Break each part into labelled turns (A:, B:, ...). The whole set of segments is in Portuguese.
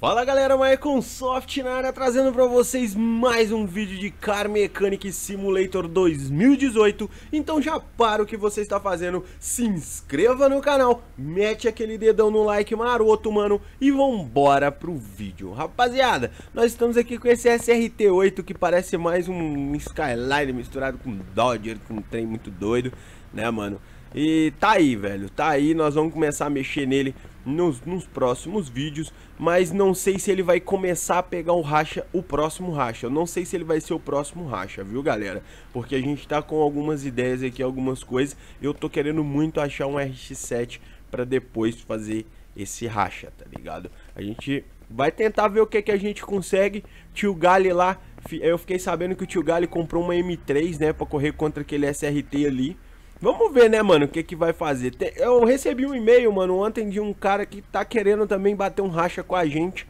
A: Fala galera, Microsoft na área trazendo para vocês mais um vídeo de Car Mechanic Simulator 2018 Então já para o que você está fazendo, se inscreva no canal, mete aquele dedão no like maroto mano E vambora pro vídeo. Rapaziada, nós estamos aqui com esse SRT8 que parece mais um Skyline misturado com Dodger, com um trem muito doido Né mano, e tá aí velho, tá aí, nós vamos começar a mexer nele nos, nos, próximos vídeos, mas não sei se ele vai começar a pegar o racha, o próximo racha. Eu não sei se ele vai ser o próximo racha, viu, galera? Porque a gente tá com algumas ideias aqui, algumas coisas. Eu tô querendo muito achar um RX-7 para depois fazer esse racha, tá ligado? A gente vai tentar ver o que, que a gente consegue. Tio Gali lá, eu fiquei sabendo que o tio Gali comprou uma M3, né, para correr contra aquele SRT ali. Vamos ver, né, mano, o que que vai fazer. Eu recebi um e-mail, mano, ontem de um cara que tá querendo também bater um racha com a gente.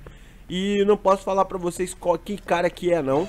A: E não posso falar pra vocês qual, que cara que é, não.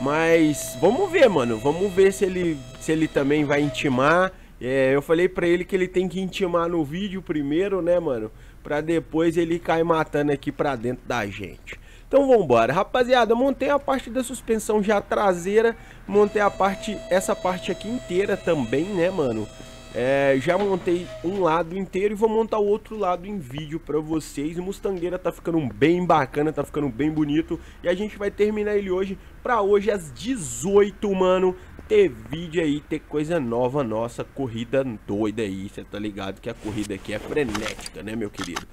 A: Mas vamos ver, mano. Vamos ver se ele, se ele também vai intimar. É, eu falei pra ele que ele tem que intimar no vídeo primeiro, né, mano? Pra depois ele cair matando aqui pra dentro da gente. Então vambora, rapaziada, montei a parte da suspensão já traseira, montei a parte, essa parte aqui inteira também, né, mano? É, já montei um lado inteiro e vou montar o outro lado em vídeo pra vocês. O Mustangueira tá ficando bem bacana, tá ficando bem bonito. E a gente vai terminar ele hoje, pra hoje às 18, mano, ter vídeo aí, ter coisa nova nossa, corrida doida aí. Você tá ligado que a corrida aqui é frenética, né, meu querido?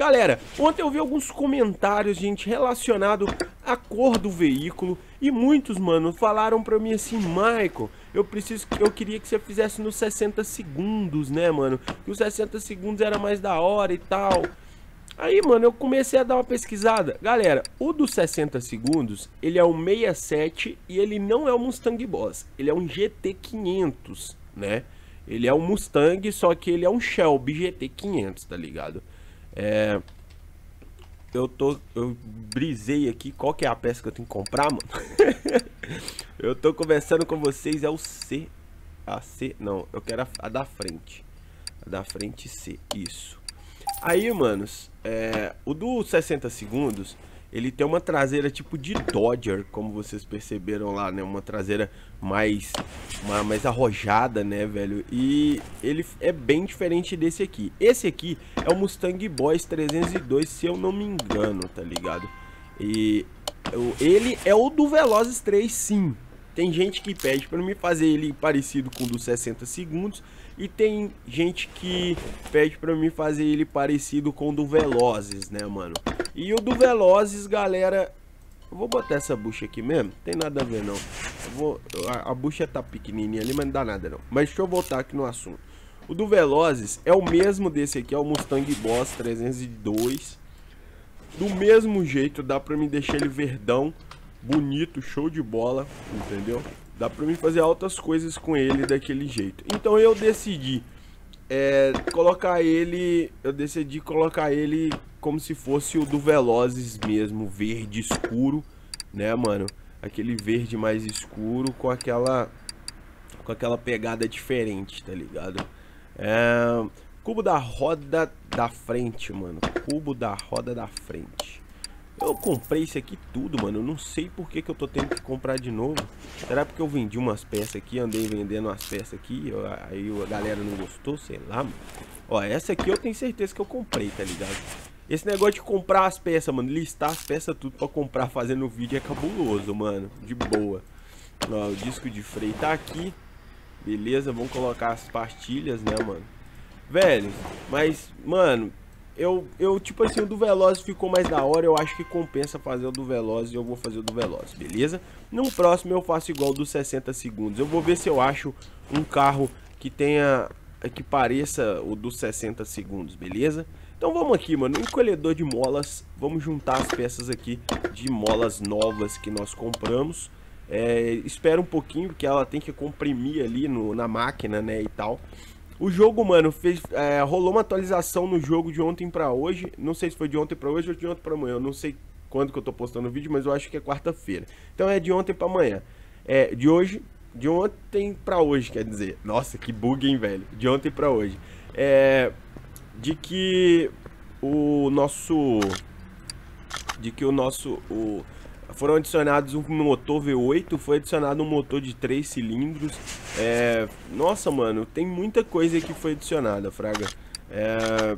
A: Galera, ontem eu vi alguns comentários, gente, relacionado à cor do veículo e muitos, mano, falaram pra mim assim, Michael, eu preciso, eu queria que você fizesse nos 60 segundos, né, mano? Que os 60 segundos era mais da hora e tal. Aí, mano, eu comecei a dar uma pesquisada. Galera, o dos 60 segundos, ele é o 67 e ele não é o Mustang Boss. Ele é um GT500, né? Ele é um Mustang, só que ele é um Shelby GT500, tá ligado? É, eu tô. Eu brisei aqui. Qual que é a peça que eu tenho que comprar, mano? eu tô conversando com vocês. É o C. A C. Não, eu quero a, a da frente. A da frente C. Isso. Aí, manos. É, o do 60 segundos ele tem uma traseira tipo de Dodger, como vocês perceberam lá, né? Uma traseira mais, uma, mais arrojada, né, velho? E ele é bem diferente desse aqui. Esse aqui é o Mustang Boys 302, se eu não me engano, tá ligado? E ele é o do Velozes 3, sim. Tem gente que pede para mim fazer ele parecido com o dos 60 segundos e tem gente que pede para mim fazer ele parecido com o do Velozes, né, mano? E o do Velozes, galera, eu vou botar essa bucha aqui mesmo, tem nada a ver não. Eu vou, a, a bucha tá pequenininha ali, mas não dá nada não. Mas deixa eu voltar aqui no assunto. O do Velozes é o mesmo desse aqui, é o Mustang Boss 302. Do mesmo jeito, dá pra me deixar ele verdão, bonito, show de bola, entendeu? Dá pra mim fazer altas coisas com ele daquele jeito. Então eu decidi é, colocar ele, eu decidi colocar ele como se fosse o do Velozes mesmo, verde escuro, né, mano? Aquele verde mais escuro com aquela com aquela pegada diferente, tá ligado? É, cubo da roda da frente, mano. Cubo da roda da frente. Eu comprei isso aqui tudo, mano. Eu não sei por que, que eu tô tendo que comprar de novo. Será porque eu vendi umas peças aqui, andei vendendo umas peças aqui, aí a galera não gostou, sei lá, mano. Ó, essa aqui eu tenho certeza que eu comprei, tá ligado? Esse negócio de comprar as peças, mano, listar as peças tudo pra comprar fazendo vídeo é cabuloso, mano. De boa. Ó, o disco de freio tá aqui. Beleza, vamos colocar as pastilhas, né, mano? Velho, mas, mano, eu, eu, tipo assim, o do Veloz ficou mais da hora, eu acho que compensa fazer o do Veloz e eu vou fazer o do Veloz, beleza? No próximo eu faço igual dos 60 segundos, eu vou ver se eu acho um carro que tenha, que pareça o dos 60 segundos, beleza? Então vamos aqui, mano, um colhedor de molas, vamos juntar as peças aqui de molas novas que nós compramos. É, espera um pouquinho, porque ela tem que comprimir ali no, na máquina, né, e tal. O jogo, mano, fez, é, rolou uma atualização no jogo de ontem pra hoje. Não sei se foi de ontem pra hoje ou de ontem pra amanhã. Eu não sei quando que eu tô postando o vídeo, mas eu acho que é quarta-feira. Então é de ontem pra amanhã. É, de hoje, de ontem pra hoje, quer dizer. Nossa, que bug, hein, velho. De ontem pra hoje. É, de que o nosso de que o nosso... O, foram adicionados um motor V8, foi adicionado um motor de 3 cilindros. É, nossa, mano, tem muita coisa que foi adicionada, fraga. É,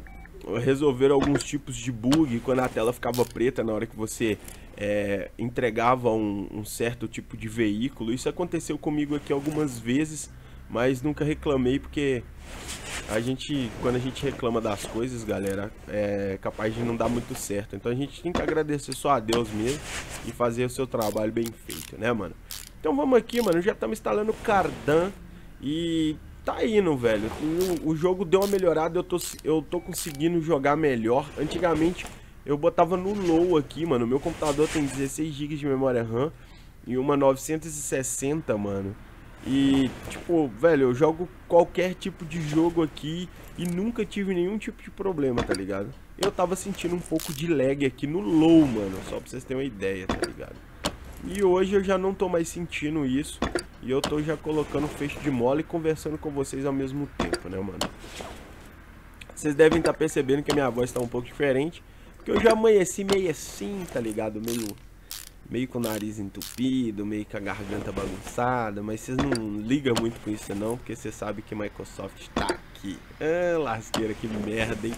A: resolveram alguns tipos de bug quando a tela ficava preta na hora que você é, entregava um, um, certo tipo de veículo. Isso aconteceu comigo aqui algumas vezes, mas nunca reclamei porque a gente, quando a gente reclama das coisas, galera, é capaz de não dar muito certo. Então a gente tem que agradecer só a Deus mesmo e fazer o seu trabalho bem feito, né, mano? Então vamos aqui, mano, já estamos instalando Cardan e tá indo, velho. O, jogo deu uma melhorada, eu tô, eu tô conseguindo jogar melhor. Antigamente eu botava no low aqui, mano. Meu computador tem 16 GB de memória RAM e uma 960, mano. E, tipo, velho, eu jogo qualquer tipo de jogo aqui e nunca tive nenhum tipo de problema, tá ligado? Eu tava sentindo um pouco de lag aqui no low, mano, só pra vocês terem uma ideia, tá ligado? E hoje eu já não tô mais sentindo isso e eu tô já colocando fecho de mola e conversando com vocês ao mesmo tempo, né, mano? Vocês devem estar tá percebendo que a minha voz tá um pouco diferente, porque eu já amanheci meio assim, tá ligado? Meio, meio com o nariz entupido, meio com a garganta bagunçada, mas vocês não ligam muito com isso não, porque você sabe que Microsoft tá aqui. Ah, lasqueira, que merda, hein?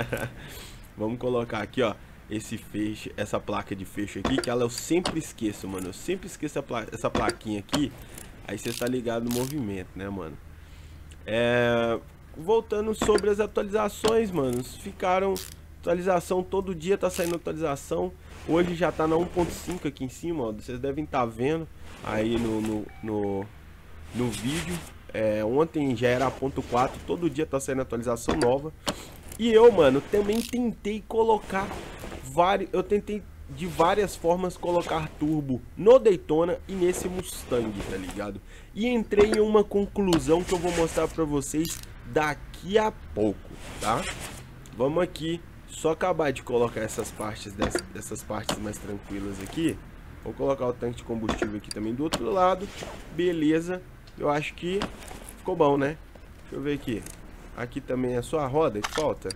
A: Vamos colocar aqui, ó esse feixe, essa placa de fecho aqui, que ela eu sempre esqueço, mano. Eu sempre esqueço pla essa plaquinha aqui. Aí você tá ligado no movimento, né, mano? É... Voltando sobre as atualizações, mano. Ficaram... Atualização, todo dia tá saindo atualização. Hoje já tá na 1.5 aqui em cima, ó. Vocês devem estar tá vendo aí no, no, no, no vídeo. É, ontem já era a ponto 4, todo dia tá saindo atualização nova. E eu, mano, também tentei colocar vários, eu tentei de várias formas colocar turbo no Daytona e nesse Mustang, tá ligado? E entrei em uma conclusão que eu vou mostrar pra vocês daqui a pouco, tá? Vamos aqui, só acabar de colocar essas partes, dessas, partes mais tranquilas aqui. Vou colocar o tanque de combustível aqui também do outro lado. Beleza, eu acho que ficou bom, né? Deixa eu ver aqui. Aqui também é só a roda que falta?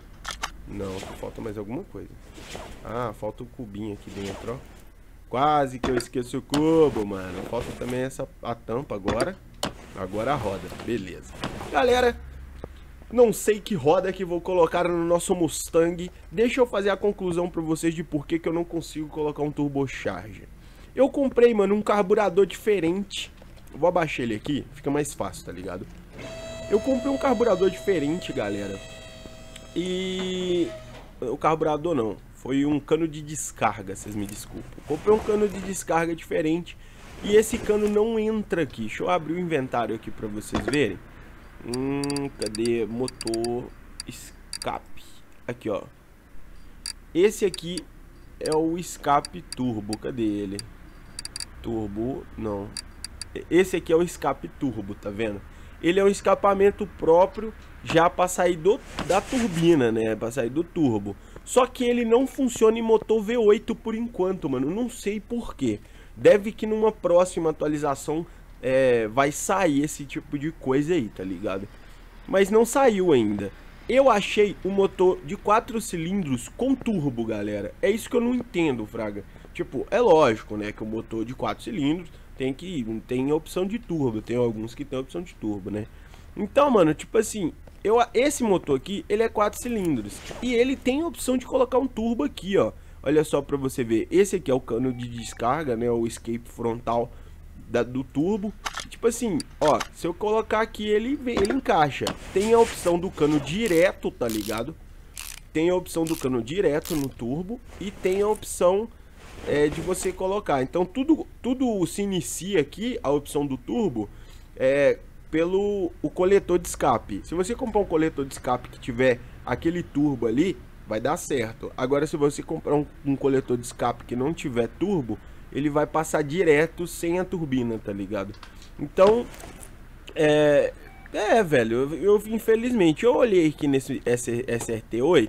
A: Não, falta mais alguma coisa. Ah, falta o cubinho aqui dentro, ó. Quase que eu esqueço o cubo, mano. Falta também essa a tampa agora. Agora a roda. Beleza. Galera, não sei que roda que vou colocar no nosso Mustang. Deixa eu fazer a conclusão pra vocês de por que, que eu não consigo colocar um turbocharger. Eu comprei, mano, um carburador diferente. vou abaixar ele aqui, fica mais fácil, tá ligado? Eu comprei um carburador diferente, galera. E o carburador não, foi um cano de descarga, vocês me desculpem. Comprei um cano de descarga diferente e esse cano não entra aqui. Deixa eu abrir o inventário aqui para vocês verem. Hum, cadê? Motor escape. Aqui, ó. Esse aqui é o escape turbo. Cadê ele? Turbo, não. Esse aqui é o escape turbo, tá vendo? Ele é um escapamento próprio já para sair do, da turbina, né? Para sair do turbo. Só que ele não funciona em motor V8 por enquanto, mano. Não sei porquê. Deve que numa próxima atualização é, vai sair esse tipo de coisa aí, tá ligado? Mas não saiu ainda. Eu achei o motor de 4 cilindros com turbo, galera. É isso que eu não entendo, Fraga. Tipo, é lógico, né, que o motor de 4 cilindros tem que tem opção de turbo, tem alguns que tem opção de turbo, né? Então, mano, tipo assim, eu, esse motor aqui, ele é 4 cilindros. E ele tem a opção de colocar um turbo aqui, ó. Olha só pra você ver. Esse aqui é o cano de descarga, né? O escape frontal da, do turbo. Tipo assim, ó. Se eu colocar aqui, ele, ele encaixa. Tem a opção do cano direto, tá ligado? Tem a opção do cano direto no turbo. E tem a opção é, de você colocar. Então, tudo, tudo se inicia aqui, a opção do turbo, é, pelo o coletor de escape. Se você comprar um coletor de escape que tiver aquele turbo ali, vai dar certo. Agora, se você comprar um, um coletor de escape que não tiver turbo, ele vai passar direto sem a turbina, tá ligado? Então, é... É, velho, eu, eu infelizmente, eu olhei aqui nesse SRT8,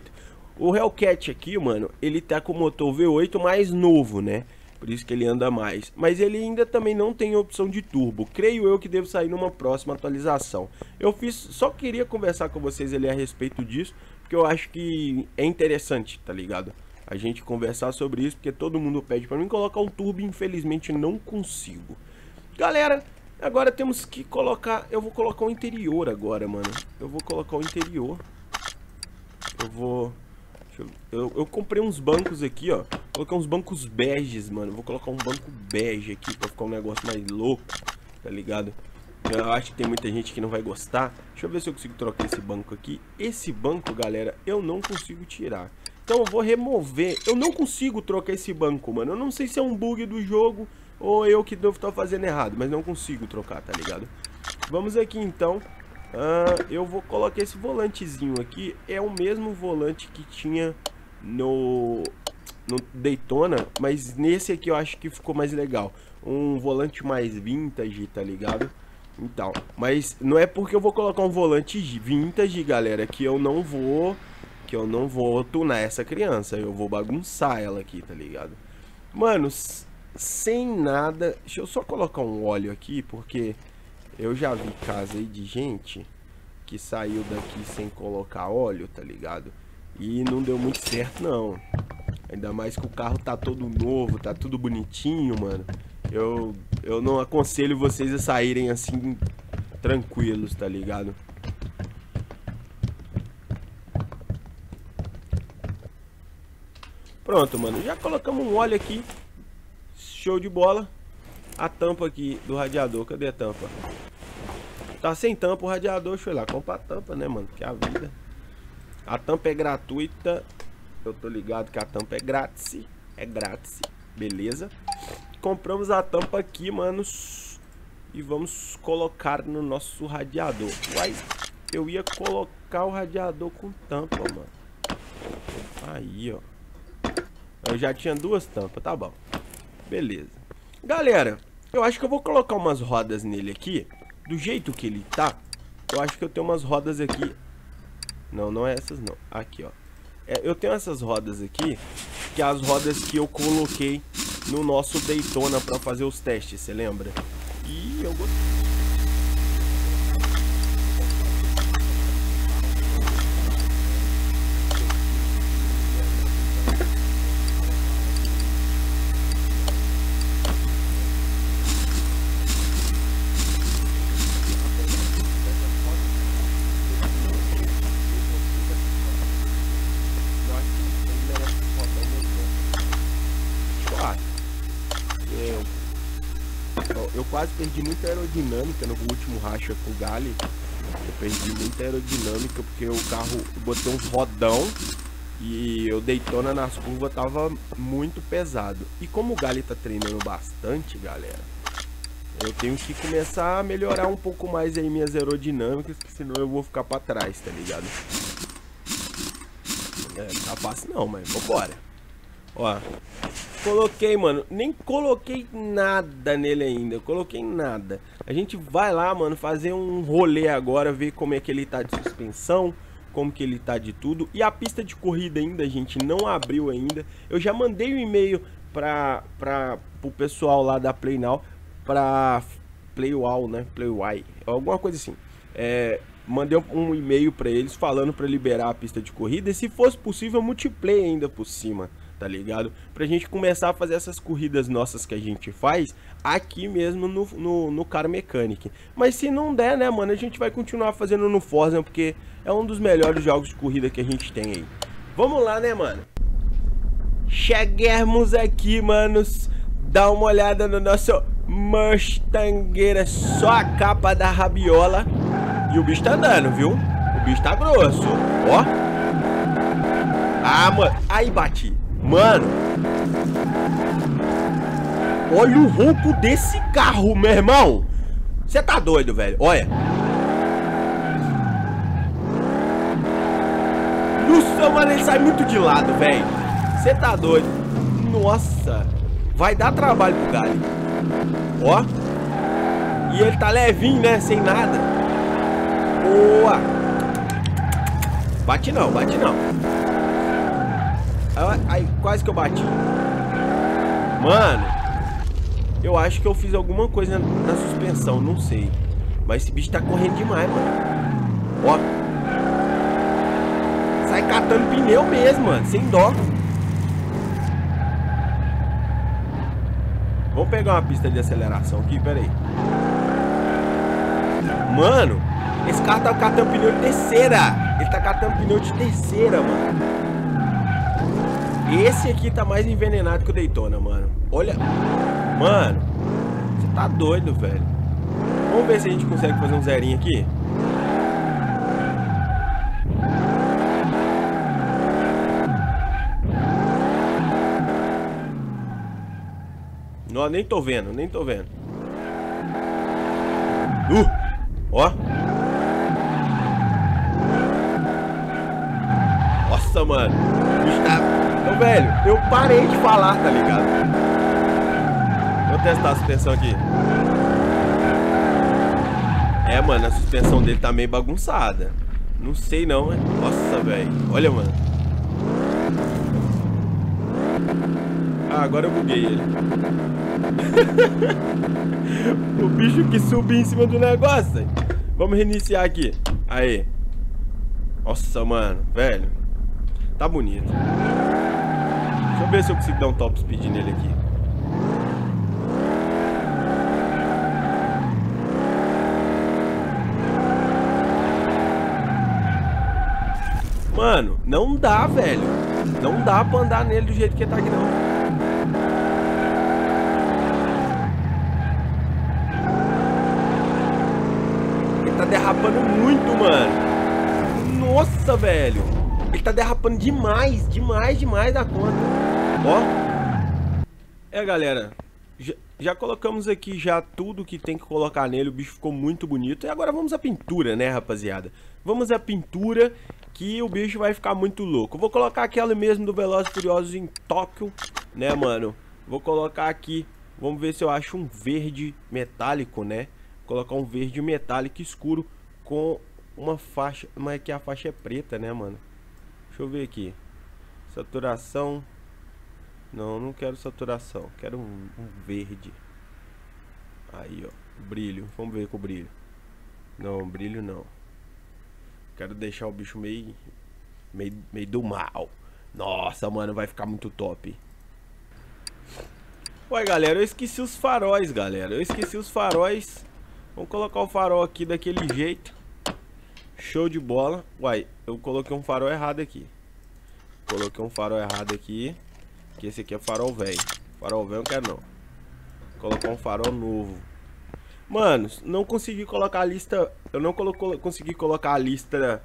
A: o Hellcat aqui, mano, ele tá com o motor V8 mais novo, né? por isso que ele anda mais. Mas ele ainda também não tem opção de turbo. Creio eu que deve sair numa próxima atualização. Eu fiz, só queria conversar com vocês ali a respeito disso, porque eu acho que é interessante, tá ligado? A gente conversar sobre isso, porque todo mundo pede para mim colocar um turbo, infelizmente não consigo. Galera, agora temos que colocar, eu vou colocar o interior agora, mano. Eu vou colocar o interior. Eu vou eu, eu, eu, comprei uns bancos aqui, ó. Coloquei uns bancos beges, mano. Vou colocar um banco bege aqui pra ficar um negócio mais louco, tá ligado? Eu acho que tem muita gente que não vai gostar. Deixa eu ver se eu consigo trocar esse banco aqui. Esse banco, galera, eu não consigo tirar. Então eu vou remover. Eu não consigo trocar esse banco, mano. Eu não sei se é um bug do jogo ou eu que devo estar fazendo errado. Mas não consigo trocar, tá ligado? Vamos aqui, então. Uh, eu vou colocar esse volantezinho aqui. É o mesmo volante que tinha no, no Daytona. Mas nesse aqui eu acho que ficou mais legal. Um volante mais vintage, tá ligado? Então, mas não é porque eu vou colocar um volante vintage, galera, que eu não vou... Que eu não vou tunar essa criança. Eu vou bagunçar ela aqui, tá ligado? Mano, sem nada... Deixa eu só colocar um óleo aqui, porque... Eu já vi casa aí de gente que saiu daqui sem colocar óleo, tá ligado? E não deu muito certo, não. Ainda mais que o carro tá todo novo, tá tudo bonitinho, mano. Eu, eu não aconselho vocês a saírem assim, tranquilos, tá ligado? Pronto, mano. Já colocamos um óleo aqui. Show de bola. A tampa aqui do radiador. Cadê a tampa? Tá sem tampa o radiador, deixa eu ir lá comprar a tampa, né, mano? Que é a vida. A tampa é gratuita. Eu tô ligado que a tampa é grátis. É grátis. Beleza. Compramos a tampa aqui, manos. E vamos colocar no nosso radiador. Uai, eu ia colocar o radiador com tampa, mano. Aí, ó. Eu já tinha duas tampas, tá bom. Beleza. Galera, eu acho que eu vou colocar umas rodas nele aqui do jeito que ele tá, eu acho que eu tenho umas rodas aqui. Não, não é essas não. Aqui, ó. É, eu tenho essas rodas aqui, que é as rodas que eu coloquei no nosso Daytona para fazer os testes, você lembra? E eu gostei. Perdi muita aerodinâmica no último racha com o Gali. Eu perdi muita aerodinâmica porque o carro, eu botei uns rodão e eu deitona nas curvas tava muito pesado. E como o Gali tá treinando bastante, galera, eu tenho que começar a melhorar um pouco mais aí minhas aerodinâmicas, que senão eu vou ficar pra trás, tá ligado? É, tá fácil não, mas vambora. Ó, Coloquei, mano. Nem coloquei nada nele ainda. Coloquei nada. A gente vai lá, mano, fazer um rolê agora, ver como é que ele tá de suspensão, como que ele tá de tudo. E a pista de corrida ainda, gente, não abriu ainda. Eu já mandei um e-mail pra, pra, pro pessoal lá da Play Now, pra Playwall, né? Playway, alguma coisa assim. É, mandei um e-mail para eles falando para liberar a pista de corrida e se fosse possível multiplayer ainda por cima tá ligado? Pra gente começar a fazer essas corridas nossas que a gente faz aqui mesmo no, no, no Car Mechanic. Mas se não der, né, mano, a gente vai continuar fazendo no Forza, porque é um dos melhores jogos de corrida que a gente tem aí. Vamos lá, né, mano? Chegamos aqui, manos. Dá uma olhada no nosso Mustangueira, só a capa da rabiola. E o bicho tá andando, viu? O bicho tá grosso, ó. Ah, mano. Aí, bati. Mano. Olha o ronco desse carro, meu irmão. Você tá doido, velho. Olha. Nossa, mano, ele sai muito de lado, velho. Você tá doido. Nossa. Vai dar trabalho pro galho. Ó. E ele tá levinho, né? Sem nada. Boa. Bate não, bate não. Aí, quase que eu bati. Mano, eu acho que eu fiz alguma coisa na, suspensão, não sei. Mas esse bicho tá correndo demais, mano. Ó. Sai catando pneu mesmo, mano. Sem dó. Vamos pegar uma pista de aceleração aqui, pera aí. Mano, esse carro tá catando pneu de terceira. Ele tá catando pneu de terceira, mano. Esse aqui tá mais envenenado que o Daytona, mano. Olha. Mano, você tá doido, velho. Vamos ver se a gente consegue fazer um zerinho aqui. Não, nem tô vendo, nem tô vendo. Uh! Ó. Nossa, mano. Está... Velho, eu parei de falar, tá ligado? Vou testar a suspensão aqui. É, mano, a suspensão dele tá meio bagunçada. Não sei não, né? Nossa, velho. Olha, mano. Ah, agora eu buguei ele. o bicho que subiu em cima do negócio. Vamos reiniciar aqui. Aí. Nossa, mano. Velho. Tá bonito. Deixa eu ver se eu consigo dar um top speed nele aqui. Mano, não dá, velho. Não dá pra andar nele do jeito que ele tá aqui, não. derrapando muito, mano. Nossa, velho. Ele tá derrapando demais, demais, demais da conta. Ó. É, galera. Já, já, colocamos aqui já tudo que tem que colocar nele. O bicho ficou muito bonito. E agora vamos à pintura, né, rapaziada? Vamos à pintura que o bicho vai ficar muito louco. Vou colocar aquela mesmo do Velozes Furiosos em Tóquio, né, mano? Vou colocar aqui. Vamos ver se eu acho um verde metálico, né? colocar um verde metálico escuro com uma faixa, mas que a faixa é preta, né, mano? Deixa eu ver aqui. Saturação. Não, não quero saturação. Quero um, um verde. Aí, ó. Brilho. Vamos ver com o brilho. Não, brilho não. Quero deixar o bicho meio, meio, meio do mal. Nossa, mano, vai ficar muito top. Ué, galera, eu esqueci os faróis, galera. Eu esqueci os faróis Vamos colocar o farol aqui daquele jeito. Show de bola. Uai, eu coloquei um farol errado aqui. Coloquei um farol errado aqui. Que esse aqui é farol velho. Farol velho não quero não. Colocar um farol novo. Mano, não consegui colocar a lista... Eu não colo consegui colocar a lista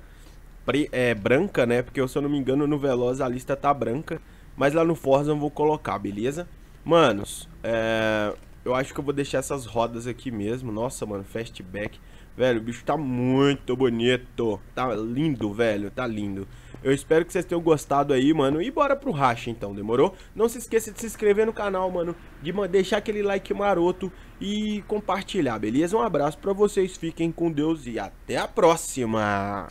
A: pre, é, branca, né? Porque se eu não me engano no Veloz a lista tá branca. Mas lá no Forza eu vou colocar, beleza? Manos, é... Eu acho que eu vou deixar essas rodas aqui mesmo. Nossa, mano, fastback. Velho, o bicho tá muito bonito. Tá lindo, velho. Tá lindo. Eu espero que vocês tenham gostado aí, mano. E bora pro racha, então, demorou? Não se esqueça de se inscrever no canal, mano. De deixar aquele like maroto e compartilhar, beleza? Um abraço pra vocês. Fiquem com Deus e até a próxima.